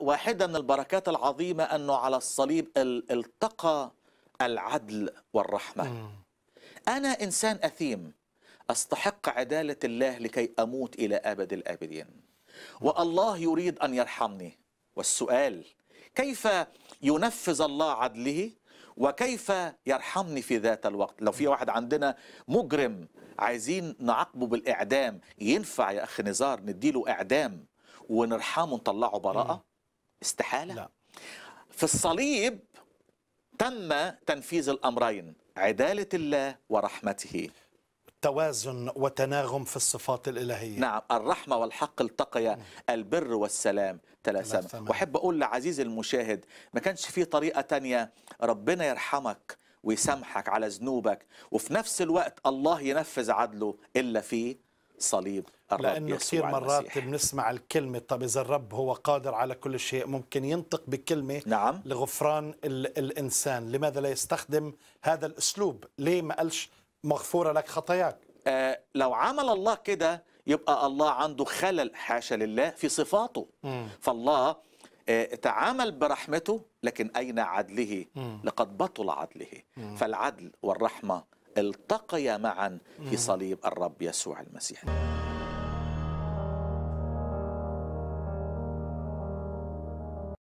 واحدة من البركات العظيمة أنه على الصليب ال- التقى العدل والرحمة. أنا إنسان أثيم. أستحق عدالة الله لكي أموت إلى أبد الآبدين. والله يريد أن يرحمني. والسؤال كيف ينفذ الله عدله؟ وكيف يرحمني في ذات الوقت؟ لو في واحد عندنا مجرم عايزين نعاقبه بالإعدام ينفع يا أخي نزار نديله إعدام ونرحمه ونطلعه براءة؟ استحالة. لا. في الصليب تم تنفيذ الأمرين عدالة الله ورحمته. توازن وتناغم في الصفات الإلهية. نعم الرحمة والحق التقيا البر والسلام تلاسما. وأحب أقول لعزيزي المشاهد ما كانش في طريقة تانية. ربنا يرحمك ويسامحك على ذنوبك وفي نفس الوقت الله ينفذ عدله إلا في صليب الرب لأنه يسوع كثير مرات. بنسمع الكلمة طب إذا الرب هو قادر على كل شيء ممكن ينطق بكلمة نعم. لغفران ال الإنسان. لماذا لا يستخدم هذا الأسلوب؟ ليه ما قالش مغفورة لك خطاياك؟ آه لو عمل الله كده يبقى الله عنده خلل حاشا لله في صفاته. فالله آه تعامل برحمته لكن أين عدله؟ لقد بطل عدله. فالعدل والرحمة التقيا معا في صليب الرب يسوع المسيح.